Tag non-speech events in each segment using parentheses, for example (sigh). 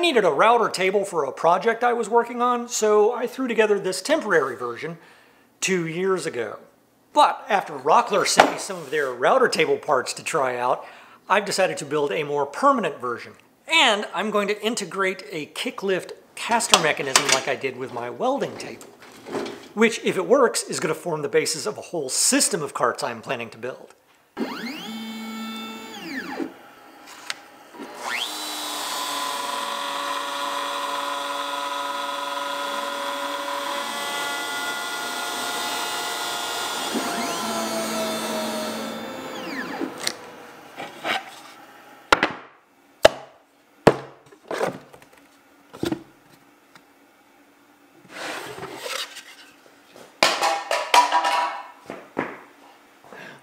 needed a router table for a project I was working on, so I threw together this temporary version two years ago. But after Rockler sent me some of their router table parts to try out, I've decided to build a more permanent version. And I'm going to integrate a kicklift caster mechanism like I did with my welding table, which, if it works, is going to form the basis of a whole system of carts I'm planning to build.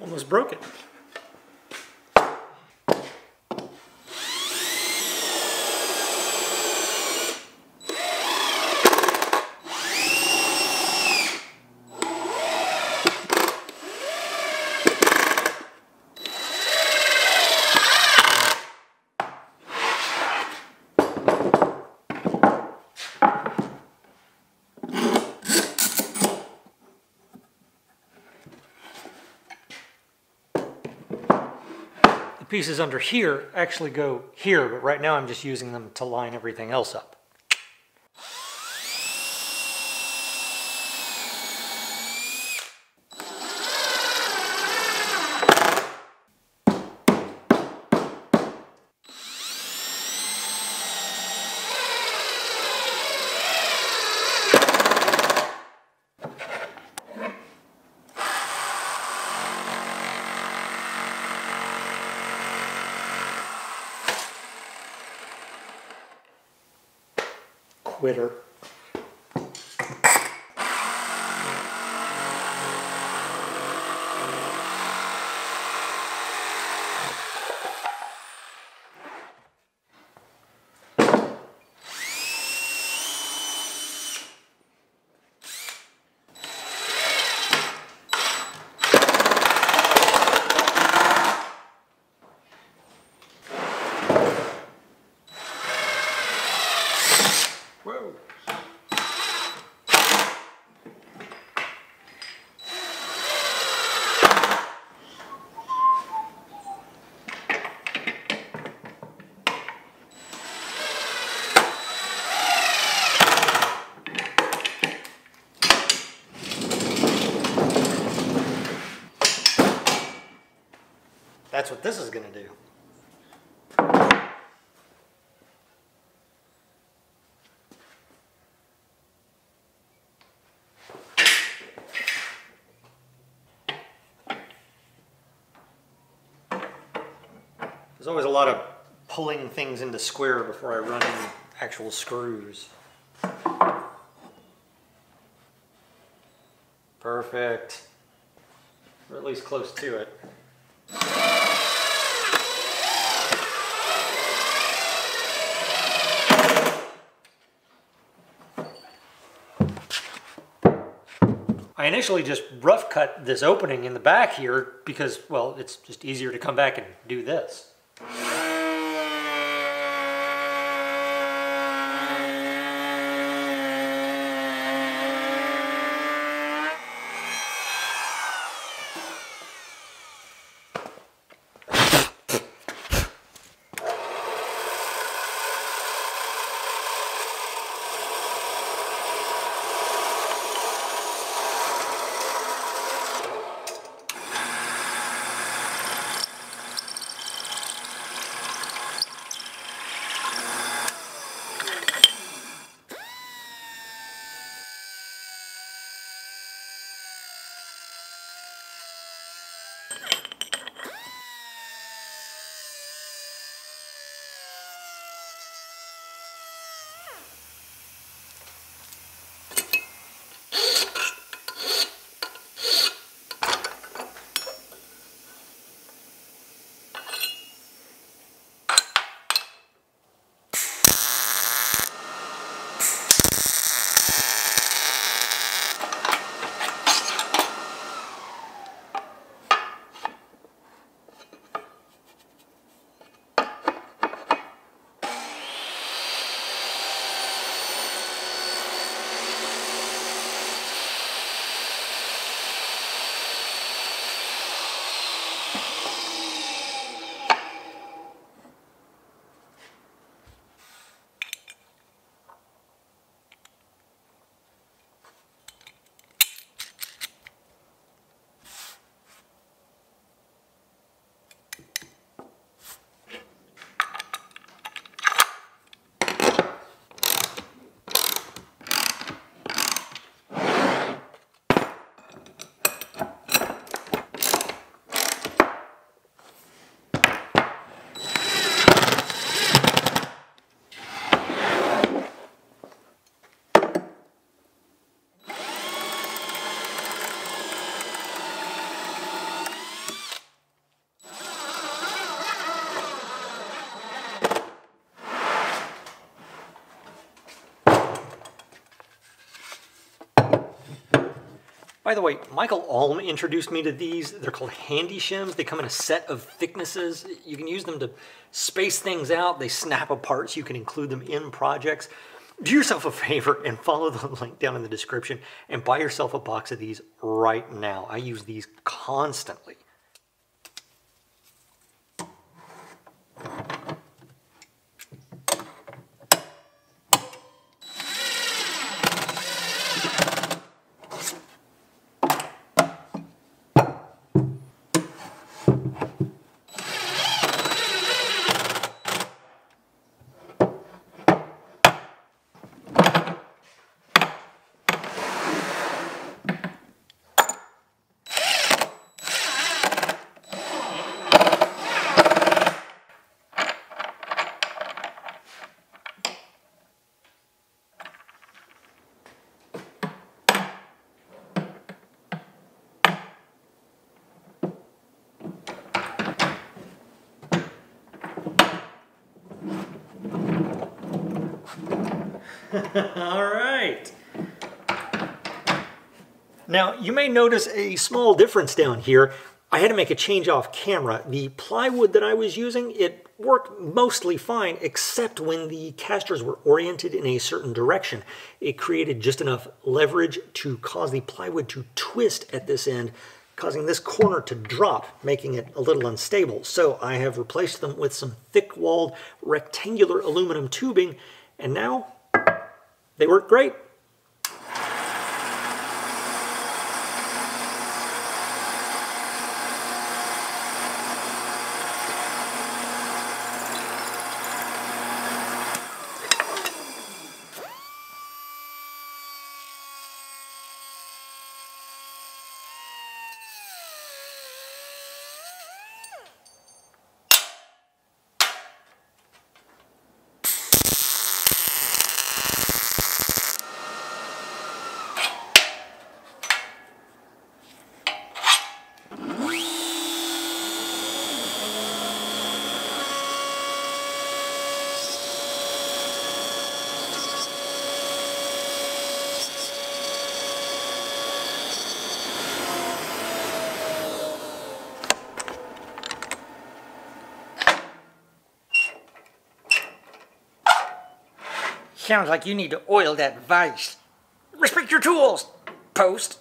Almost broke it. The pieces under here actually go here, but right now I'm just using them to line everything else up. Quitter. Whoa. That's what this is going to do. There's always a lot of pulling things into square before I run in actual screws. Perfect. Or at least close to it. I initially just rough cut this opening in the back here because, well, it's just easier to come back and do this you By the way, Michael Alm introduced me to these. They're called Handi-Shims. They come in a set of thicknesses. You can use them to space things out. They snap apart so you can include them in projects. Do yourself a favor and follow the (laughs) link down in the description and buy yourself a box of these right now. I use these constantly. (laughs) All right. Now, you may notice a small difference down here. I had to make a change off camera. The plywood that I was using, it worked mostly fine, except when the casters were oriented in a certain direction. It created just enough leverage to cause the plywood to twist at this end, causing this corner to drop, making it a little unstable. So I have replaced them with some thick-walled rectangular aluminum tubing, and now they work great. Sounds like you need to oil that vise. Respect your tools, post.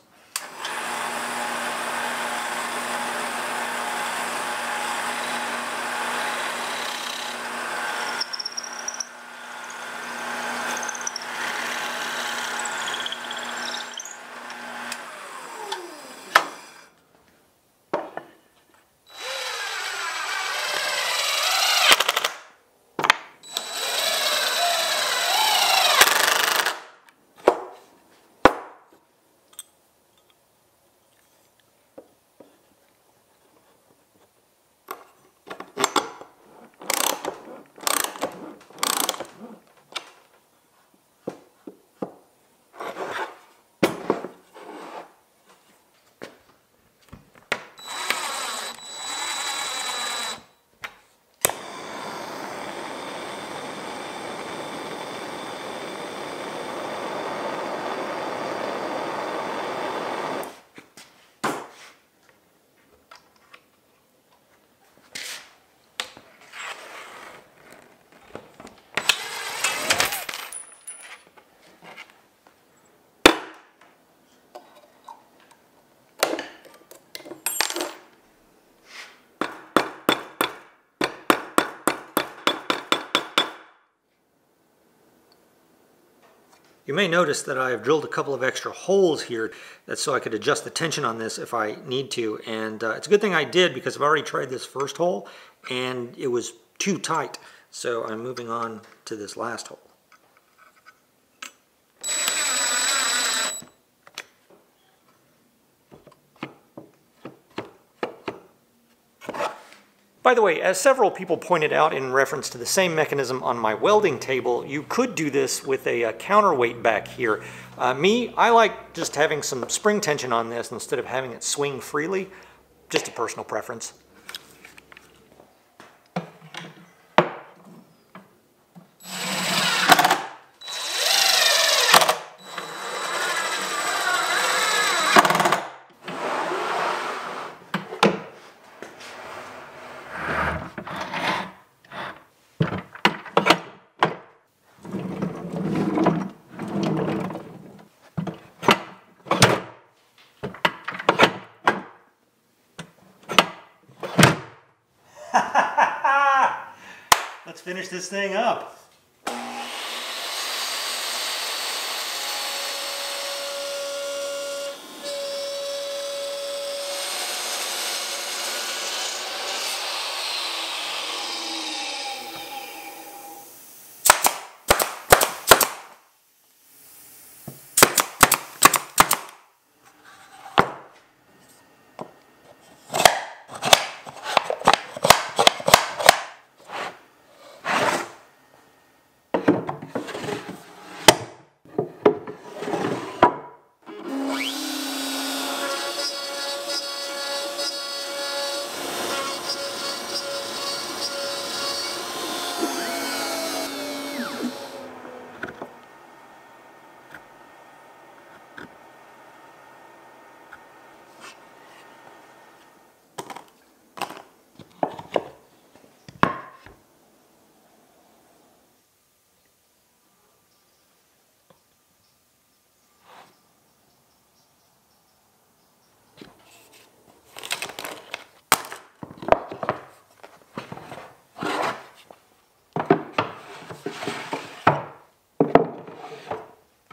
You may notice that I have drilled a couple of extra holes here that's so I could adjust the tension on this if I need to. And uh, it's a good thing I did because I've already tried this first hole and it was too tight. So I'm moving on to this last hole. By the way, as several people pointed out in reference to the same mechanism on my welding table, you could do this with a, a counterweight back here. Uh, me, I like just having some spring tension on this instead of having it swing freely. Just a personal preference. Finish this thing up.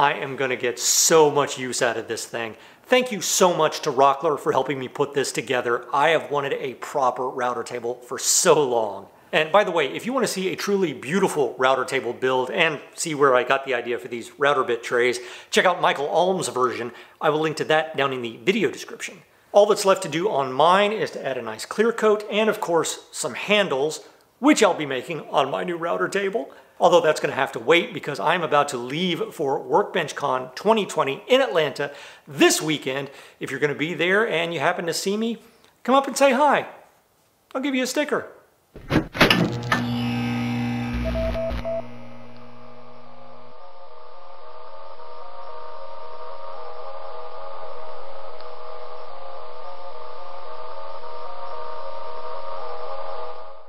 I am going to get so much use out of this thing. Thank you so much to Rockler for helping me put this together. I have wanted a proper router table for so long. And by the way, if you want to see a truly beautiful router table build and see where I got the idea for these router bit trays, check out Michael Alm's version. I will link to that down in the video description. All that's left to do on mine is to add a nice clear coat and of course some handles, which I'll be making on my new router table although that's going to have to wait because I'm about to leave for WorkbenchCon 2020 in Atlanta this weekend. If you're going to be there and you happen to see me, come up and say hi. I'll give you a sticker.